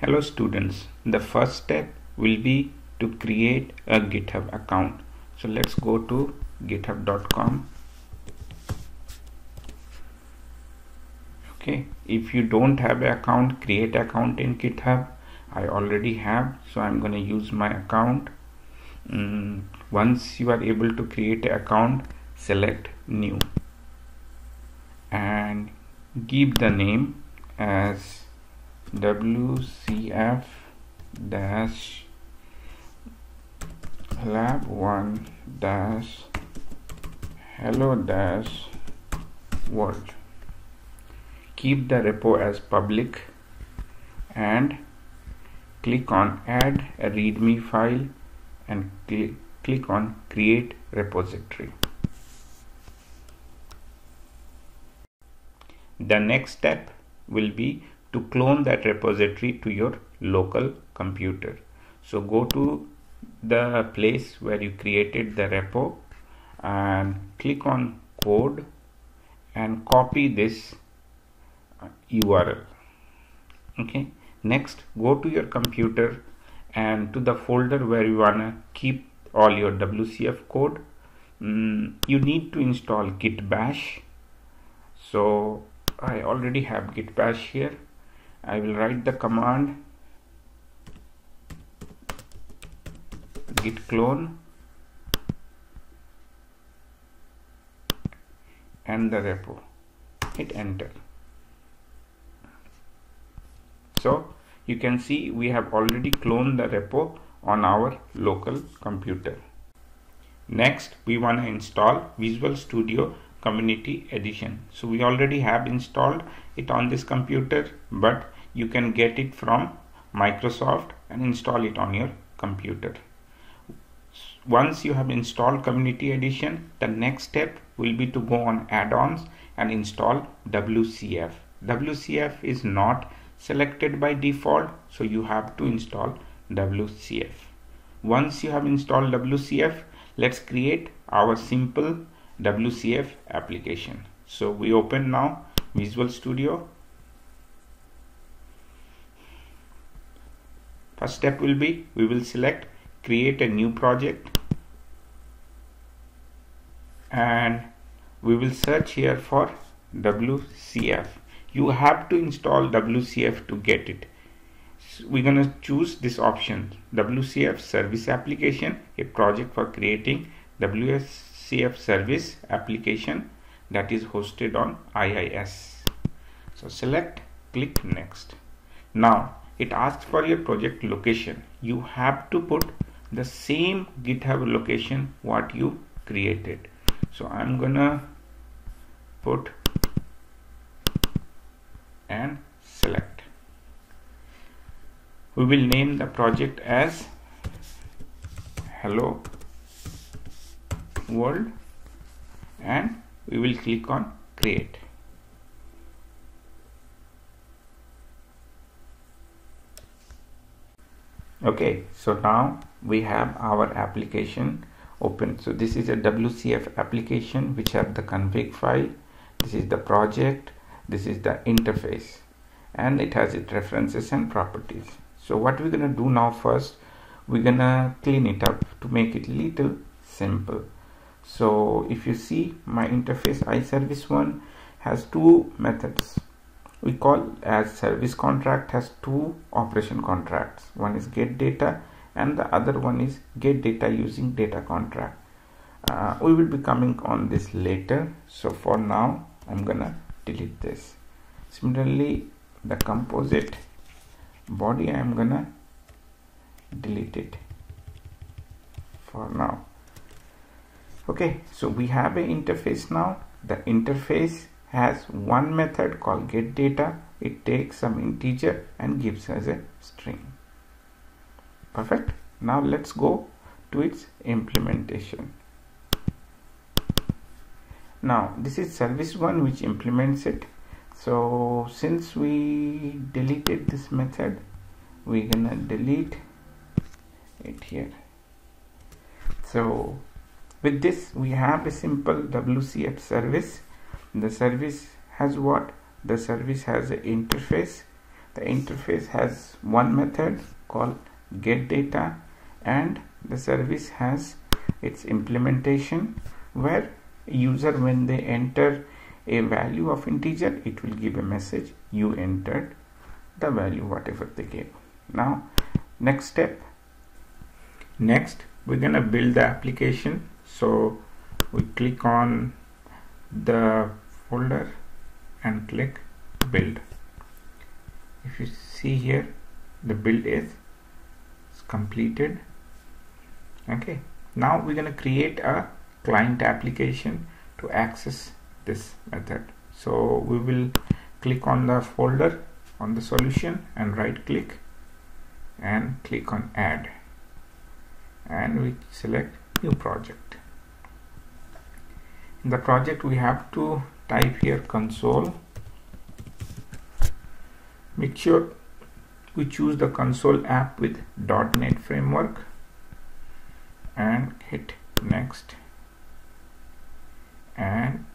Hello students, the first step will be to create a GitHub account. So let's go to github.com. Okay, if you don't have an account, create account in GitHub. I already have, so I'm going to use my account. Mm, once you are able to create an account, select new and give the name as WCF dash lab 1 dash hello dash world. Keep the repo as public and click on add a readme file and cl click on create repository. The next step will be to clone that repository to your local computer. So go to the place where you created the repo and click on code and copy this URL. Okay. Next, go to your computer and to the folder where you wanna keep all your WCF code. Mm, you need to install git bash. So I already have git bash here I will write the command git clone and the repo. Hit enter. So you can see we have already cloned the repo on our local computer. Next we want to install Visual Studio Community Edition. So we already have installed it on this computer but you can get it from Microsoft and install it on your computer. Once you have installed community edition the next step will be to go on add-ons and install WCF WCF is not selected by default so you have to install WCF once you have installed WCF let's create our simple WCF application so we open now Visual Studio. First step will be we will select create a new project and we will search here for WCF. You have to install WCF to get it. So we're going to choose this option WCF service application, a project for creating WCF service application that is hosted on IIS. So select click next. Now it asks for your project location. You have to put the same GitHub location what you created. So I'm gonna put and select. We will name the project as hello world and we will click on create. Okay so now we have our application open. So this is a WCF application which have the config file. This is the project. This is the interface. And it has its references and properties. So what we're gonna do now first we're gonna clean it up to make it little simple so if you see my interface iService1 has two methods. We call as service contract has two operation contracts. One is get data and the other one is get data using data contract. Uh, we will be coming on this later. So for now I'm gonna delete this. Similarly the composite body I'm gonna delete it for now okay so we have an interface now. The interface has one method called get data. It takes some integer and gives us a string. Perfect. Now let's go to its implementation. Now this is service one which implements it. So since we deleted this method we're gonna delete it here. So with this we have a simple WCF service. The service has what? The service has an interface. The interface has one method called get data and the service has its implementation where user when they enter a value of integer it will give a message you entered the value whatever they gave. Now next step. Next we're gonna build the application so we click on the folder and click build. If you see here the build is completed. Okay now we're going to create a client application to access this method. So we will click on the folder on the solution and right click and click on add. And we select new project the project we have to type here console. Make sure we choose the console app with .NET framework and hit next and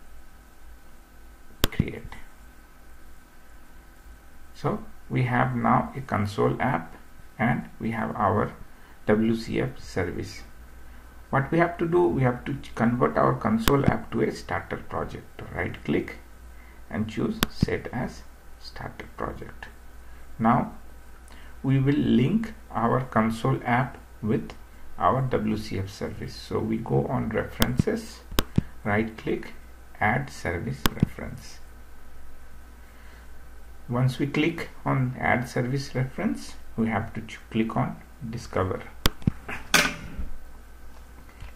create. So we have now a console app and we have our WCF service what we have to do we have to convert our console app to a starter project. Right click and choose set as starter project. Now we will link our console app with our WCF service. So we go on references right click add service reference. Once we click on add service reference we have to click on discover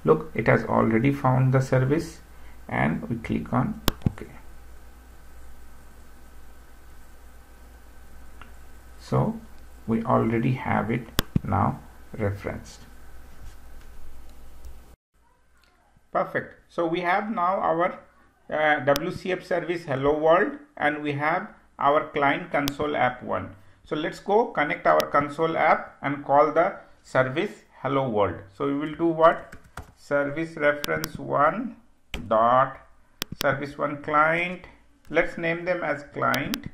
look it has already found the service and we click on ok. So we already have it now referenced. Perfect. So we have now our uh, WCF service hello world and we have our client console app 1 so let's go connect our console app and call the service hello world. So we will do what service reference 1 dot service 1 client. Let's name them as client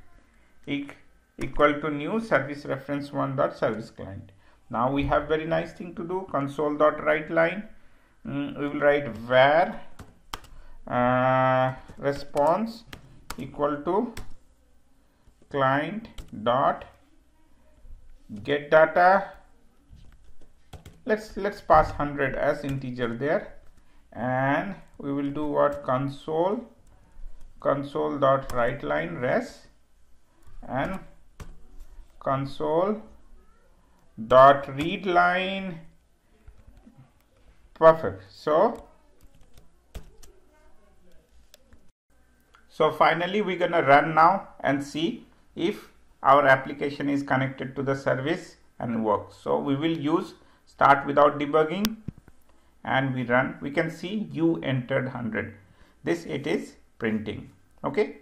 equal to new service reference one dot service client. Now we have very nice thing to do. Console dot write line. Mm, we will write var uh, response equal to client dot get data let's let's pass 100 as integer there. And we will do what? Console console dot write line res and console dot read line. Perfect. So so finally we're gonna run now and see if our application is connected to the service and works. So we will use start without debugging and we run we can see you entered 100 this it is printing okay?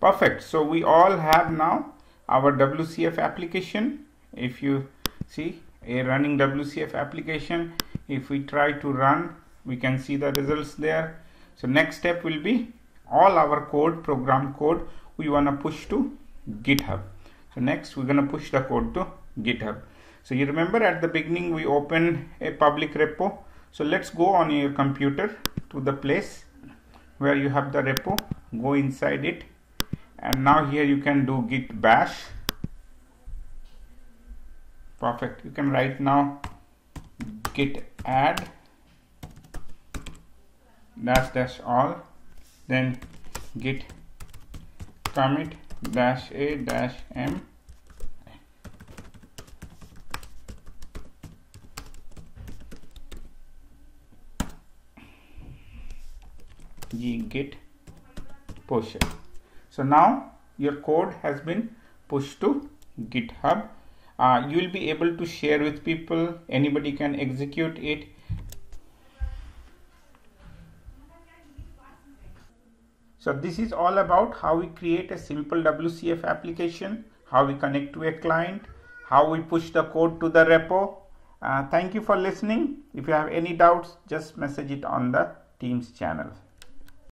Perfect. So we all have now our WCF application. If you see a running WCF application if we try to run we can see the results there. So next step will be all our code program code we want to push to github. So next we're going to push the code to github so you remember at the beginning we open a public repo. So let's go on your computer to the place where you have the repo. Go inside it. And now here you can do git bash. Perfect. You can write now git add. Dash dash all. Then git commit dash a dash m g git push so now your code has been pushed to github. Uh, you will be able to share with people. Anybody can execute it. So this is all about how we create a simple WCF application how we connect to a client how we push the code to the repo. Uh, thank you for listening. If you have any doubts just message it on the teams channel